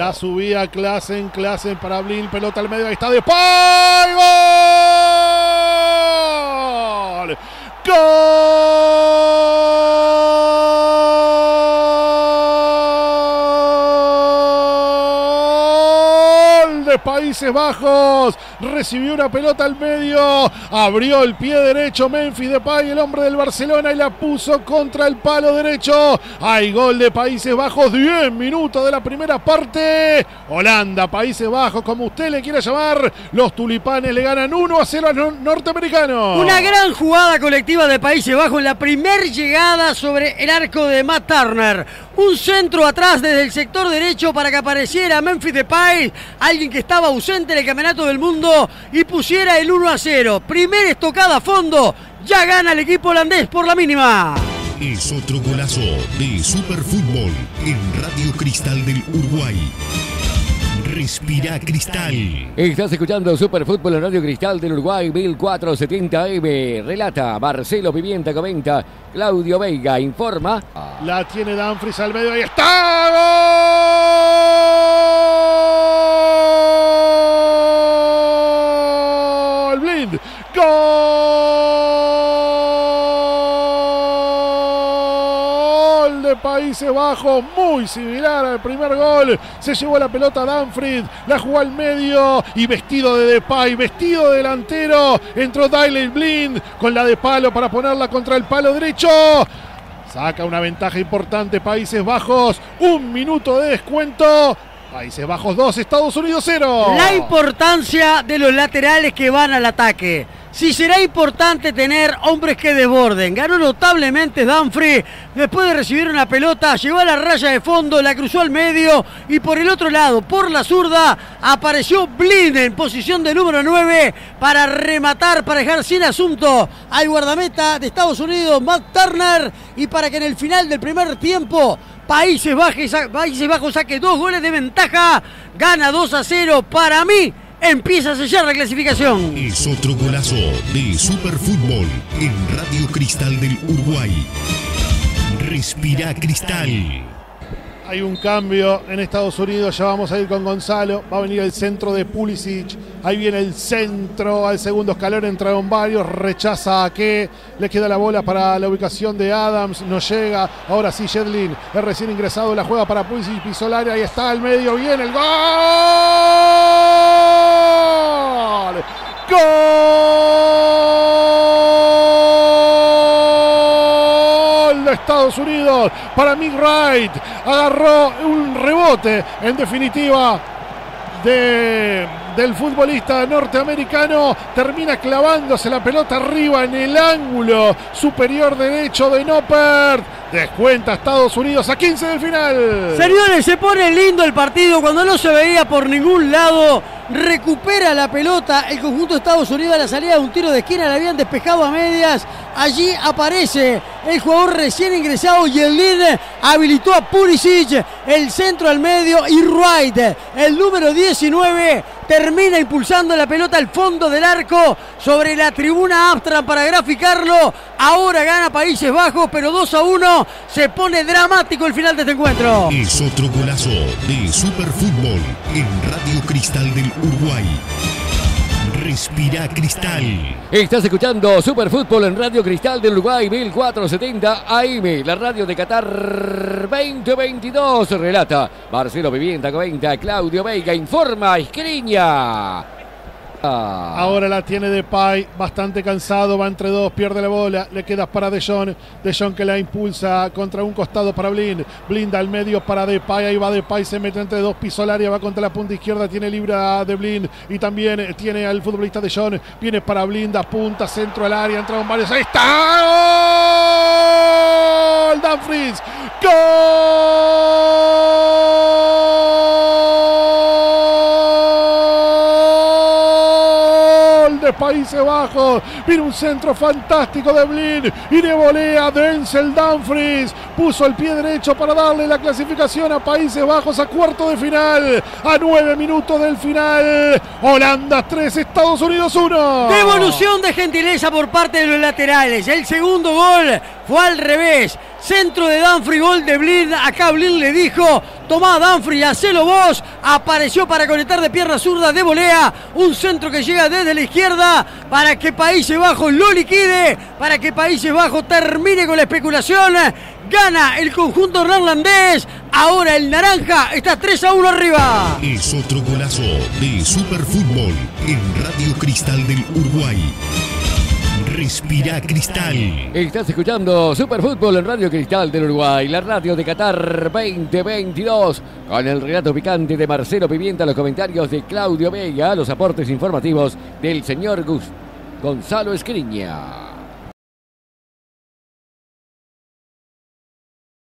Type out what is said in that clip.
La subía Klassen, Klassen para Blin, pelota al medio, ahí está Depay, gol. Gol Países Bajos recibió una pelota al medio, abrió el pie derecho Memphis Depay, el hombre del Barcelona, y la puso contra el palo derecho. Hay gol de Países Bajos, 10 minutos de la primera parte. Holanda, Países Bajos, como usted le quiera llamar, los tulipanes le ganan 1 a 0 a los norteamericanos. Una gran jugada colectiva de Países Bajos en la primer llegada sobre el arco de Matt Turner. Un centro atrás desde el sector derecho para que apareciera Memphis Depay, alguien que estaba ausente en el Campeonato del Mundo y pusiera el 1 a 0. Primera estocada a fondo, ya gana el equipo holandés por la mínima. Es otro golazo de Superfútbol en Radio Cristal del Uruguay. Respira Cristal. Estás escuchando Superfútbol en Radio Cristal del Uruguay 1470M. Relata Marcelo Pimienta, comenta Claudio Veiga, informa. La tiene Danfries al medio, ahí está. Países Bajos, muy similar al primer gol. Se llevó la pelota Danfrid, la jugó al medio y vestido de Depay, vestido de delantero. Entró Diley Blind con la de palo para ponerla contra el palo derecho. Saca una ventaja importante Países Bajos. Un minuto de descuento. Países Bajos 2, Estados Unidos 0. La importancia de los laterales que van al ataque. Si será importante tener hombres que desborden. Ganó notablemente Danfrey después de recibir una pelota, llegó a la raya de fondo, la cruzó al medio y por el otro lado, por la zurda, apareció Blind en posición de número 9 para rematar, para dejar sin asunto al guardameta de Estados Unidos, Matt Turner, y para que en el final del primer tiempo Países Bajos, Países Bajos saque dos goles de ventaja, gana 2 a 0 para mí. Empieza a sellar la clasificación. Es otro golazo de Superfútbol en Radio Cristal del Uruguay. Respira Cristal. Hay un cambio en Estados Unidos, ya vamos a ir con Gonzalo, va a venir el centro de Pulisic, ahí viene el centro, al segundo escalón. Entraron varios, rechaza a que le queda la bola para la ubicación de Adams, no llega, ahora sí Jedlin, es recién ingresado, la juega para Pulisic, pisó el área, ahí está. Al medio, viene el gol. Gol de Estados Unidos para Mick Wright. Agarró un rebote, en definitiva, de, del futbolista norteamericano. Termina clavándose la pelota arriba en el ángulo superior derecho de Noppert. Descuenta Estados Unidos a 15 del final. Señores, se pone lindo el partido cuando no se veía por ningún lado. Recupera la pelota el conjunto de Estados Unidos a la salida de un tiro de esquina. La habían despejado a medias. Allí aparece el jugador recién ingresado y el líder habilitó a Pulisic. El centro al medio y Wright, el número 19, termina impulsando la pelota al fondo del arco sobre la tribuna Amsterdam para graficarlo. Ahora gana Países Bajos, pero 2 a 1 se pone dramático el final de este encuentro. Es otro golazo de Superfútbol en Radio Cristal del Uruguay. Respira Cristal. Estás escuchando Superfútbol en Radio Cristal del Uruguay 1470 AM, la radio de Qatar 2022. Relata Marcelo Pimienta, comenta Claudio Veiga, informa Escriña. Ah. Ahora la tiene Depay, bastante cansado, va entre dos, pierde la bola, le queda para De Jong, De Jong que la impulsa contra un costado para Blind, Blind al medio para Depay, ahí va Depay, se mete entre dos, piso al área, va contra la punta izquierda, tiene libre a de Blind y también tiene al futbolista De Jong, viene para Blind, apunta, centro al área, entraron varios, ahí está, ¡Gol! ¡Gol! Países Bajos. Viene un centro fantástico de Blin y de volea Denzel Dumfries. Puso el pie derecho para darle la clasificación a Países Bajos a cuarto de final. A nueve minutos del final. Holanda 3, Estados Unidos 1. Devolución de gentileza por parte de los laterales. El segundo gol fue al revés. Centro de Danfrey, gol de Blind. Acá Blind le dijo, Tomá Danfri, hacelo vos. Apareció para conectar de pierna zurda de volea. Un centro que llega desde la izquierda para que Países Bajos lo liquide. Para que Países Bajos termine con la especulación. Gana el conjunto neerlandés. Ahora el naranja está 3 a 1 arriba. Es otro golazo de Superfútbol en Radio Cristal del Uruguay. Respira Cristal. Estás escuchando Superfútbol en Radio Cristal del Uruguay, la radio de Qatar 2022, con el relato picante de Marcelo Pimienta, los comentarios de Claudio Vega, los aportes informativos del señor Gus Gonzalo Escriña.